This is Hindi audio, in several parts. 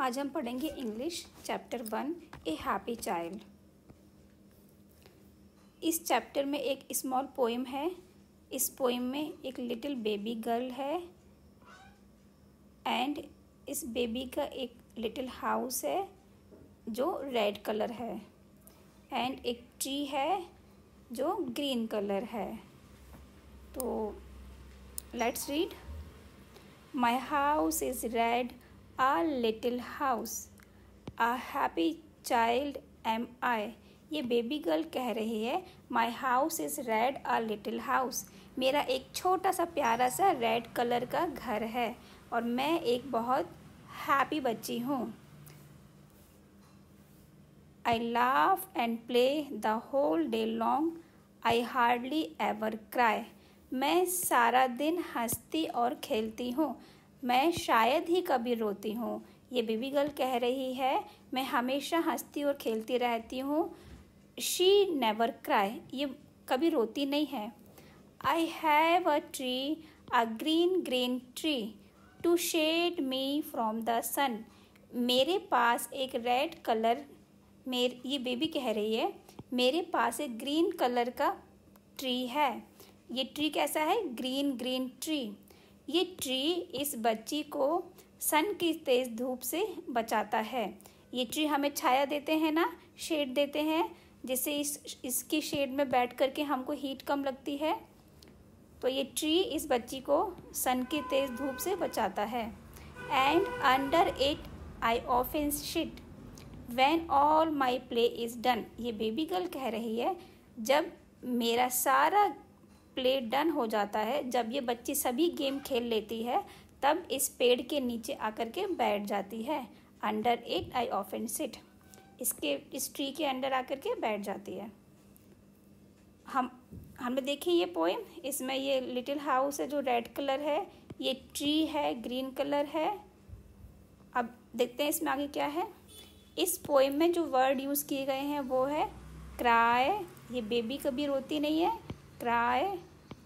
आज हम पढ़ेंगे English chapter one a happy child इस चैप्टर में एक स्मॉल पोइम है। इस पोइम में एक लिटिल बेबी गर्ल है एंड इस बेबी का एक लिटिल हाउस है जो रेड कलर है एंड एक ट्री है जो ग्रीन कलर है। तो let's read my house is red a little house a happy child am I ये बेबी गर्ल कह रही है my house is red a little house मेरा एक छोटा सा प्यारा सा रेड कलर का घर है और मैं एक बहुत हैप्पी बच्ची हूँ। I laugh and play the whole day long I hardly ever cry मैं सारा दिन हंसती और खेलती हूँ। मैं शायद ही कभी रोती हूँ। ये बेबी गर्ल कह रही है, मैं हमेशा हंसती और खेलती रहती हूँ। शी नेवर क्राई ये कभी रोती नहीं है। I have a tree a green green tree to shade me from the sun मेरे पास एक रेड कलर मेर, ये बेबी कह रही है, मेरे पास एक ग्रीन कलर का ट्री है। ये ट्री कैसा है? ग्रीन ग्रीन ट्री ये ट्री इस बच्ची को सन की तेज़ धूप से बचाता है। ये ट्री हमें छाया देते हैं ना शेड देते हैं, जिससे इस, इसकी शेड में बैठ करके हमको हीट कम लगती है। तो ये ट्री इस बच्ची को सन की तेज़ धूप से बचाता है। And under it I often sit when all my play is done ये बेबी गर्ल कह रही है, जब मेरा सारा प्ले डन हो जाता है। जब ये बच्ची सभी गेम खेल लेती है, तब इस पेड़ के नीचे आकर के बैठ जाती है। अंडर इट आई ऑफ़ एंड सिट इसके, इस ट्री के अंडर आकर के बैठ जाती है। हम, हमने देखी ये पोएम इसमें ये लिटिल हाउस है जो रेड कलर है, ये ट्री है ग्रीन कलर है। अब देखते हैं इसमें आगे क्या है। इस पोएम में जो वर्ड यूज़ किए गए हैं वो है क्राई ये बेबी कभी रोती नहीं है। क्राई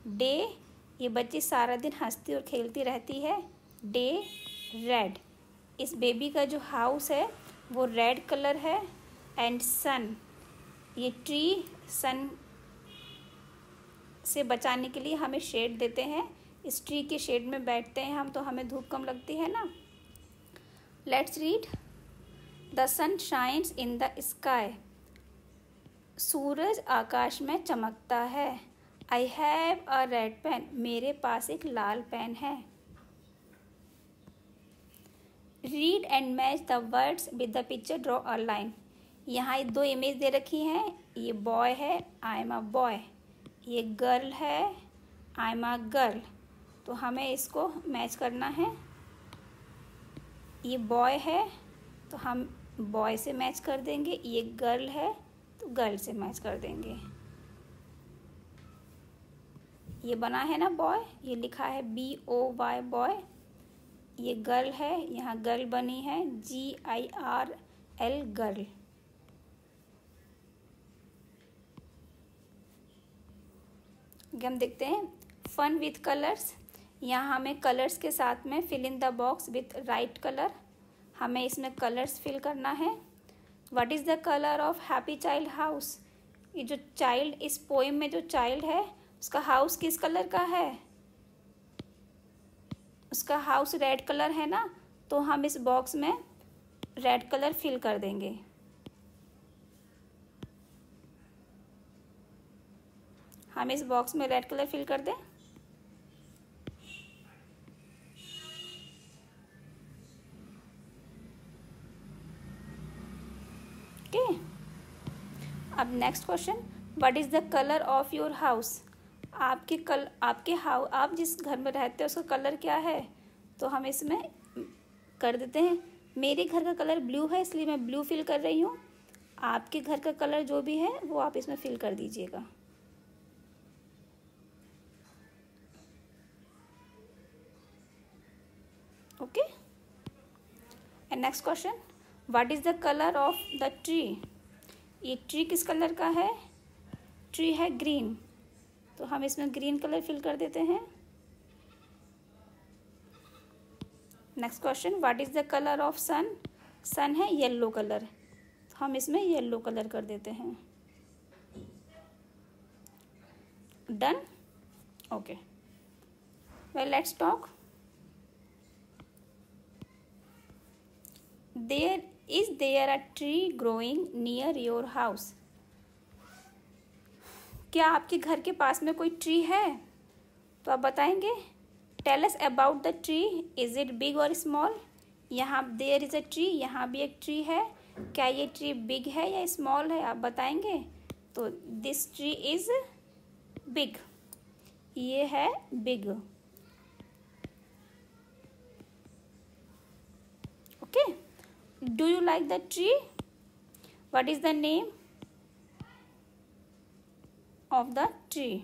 डे, ये बच्ची सारा दिन हंसती और खेलती रहती है। Day, red. इस बेबी का जो हाउस है, वो रेड कलर है एंड सन। ये ट्री सन से बचाने के लिए हमें शेड देते हैं। इस ट्री के शेड में बैठते हैं हम तो हमें धूप कम लगती है ना। Let's read the sun shines in the sky सूरज आकाश में चमकता है। I have a red pen मेरे पास एक लाल पेन है। Read and match the words with the picture draw a line यहाँ दो इमेज दे रखी हैं। ये बॉय है आई एम अ बॉय ये गर्ल है आई एम अ गर्ल तो हमें इसको मैच करना है। ये बॉय है तो हम बॉय से मैच कर देंगे। ये गर्ल है तो गर्ल से मैच कर देंगे। ये बना है ना बॉय ये लिखा है बी ओ वाई बॉय ये गर्ल है, यहाँ गर्ल बनी है G I R L girl हम देखते हैं फन विथ कलर्स यहाँ हमें कलर्स के साथ में fill in the box with right colour हमें इसमें कलर्स फिल करना है। What is the colour of happy child house ये जो चाइल्ड इस पोएम में जो चाइल्ड है उसका हाउस किस कलर का है? उसका हाउस रेड कलर है ना तो हम इस बॉक्स में रेड कलर फिल कर देंगे। हम इस बॉक्स में रेड कलर फिल कर दें। अब next question what is the colour of your house आपके कल, आपके हाउ, आप जिस घर में रहते हैं, उसका कलर क्या है? तो हम इसमें कर देते हैं। मेरे घर का कलर ब्लू है, इसलिए मैं ब्लू फिल कर रही हूँ। आपके घर का कलर जो भी है, वो आप इसमें फिल कर दीजिएगा। Okay? And next question what is the colour of the tree ये ट्री किस कलर का है? ट्री है ग्रीन तो हम इसमें ग्रीन कलर फिल कर देते हैं। Next question what is the colour of sun sun है येलो कलर हम इसमें येलो कलर कर देते हैं। Done okay well let's talk there is there a tree growing near your house क्या आपके घर के पास में कोई ट्री है? तो आप बताएँगे। Tell about the tree is it big और स्मॉल यहाँ देयर इज़ अ ट्री यहाँ भी एक ट्री है। क्या ये ट्री बिग है या स्मॉल है? आप बताएँगे। तो दिस ट्री इज़ बिग ये है big okay do you like the tree what is the name of the tree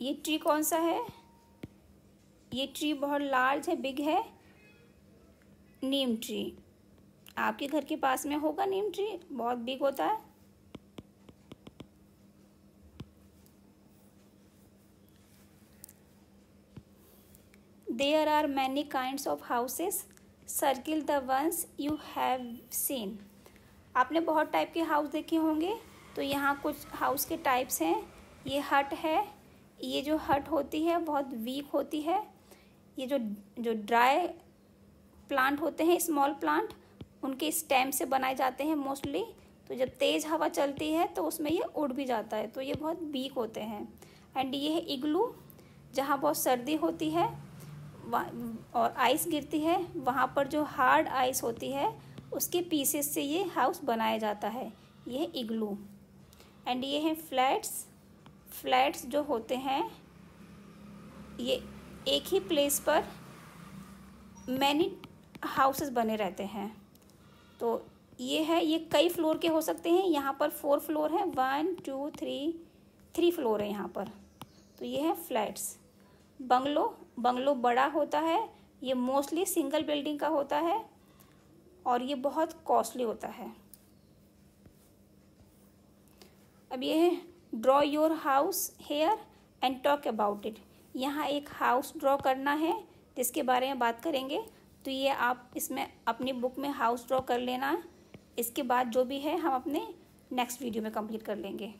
ये ट्री कौन सा है? ये ट्री बहुत लार्ज है बिग है। नीम ट्री आपके घर के पास में होगा नीम ट्री बहुत बिग होता है। There are many kind of houses circle the ones you have seen आपने बहुत टाइप के हाउस देखे होंगे। तो यहाँ कुछ हाउस के टाइप्स हैं। ये हट है। ये जो हट होती है, बहुत वीक होती है। ये जो जो ड्राई प्लांट होते हैं स्मॉल प्लांट उनके स्टेम से बनाए जाते हैं मोस्टली तो जब तेज़ हवा चलती है तो उसमें ये उड़ भी जाता है। तो ये बहुत वीक होते हैं। एंड ये है इग्लू जहाँ बहुत सर्दी होती है और आइस गिरती है, वहाँ पर जो हार्ड आइस होती है, उसके पीसेस से ये हाउस बनाया जाता है। ये है इग्लू एंड ये हैं फ्लैट्स फ्लैट्स जो होते हैं, ये एक ही प्लेस पर मैनी हाउसेस बने रहते हैं. तो ये है, ये कई फ्लोर के हो सकते हैं. यहाँ पर फोर फ्लोर है. One two three three floor है यहाँ पर. तो ये है फ्लैट्स बंगलो बंगलो बड़ा होता है. ये मोस्टली सिंगल बिल्डिंग का होता है और ये बहुत कॉस्टली होता है. अब ये है draw your house here and talk about it यहाँ एक हाउस ड्रॉ करना है, जिसके बारे में बात करेंगे तो ये आप इसमें अपनी बुक में हाउस ड्रॉ कर लेना। इसके बाद जो भी है, हम अपने नेक्स्ट वीडियो में कंप्लीट कर लेंगे।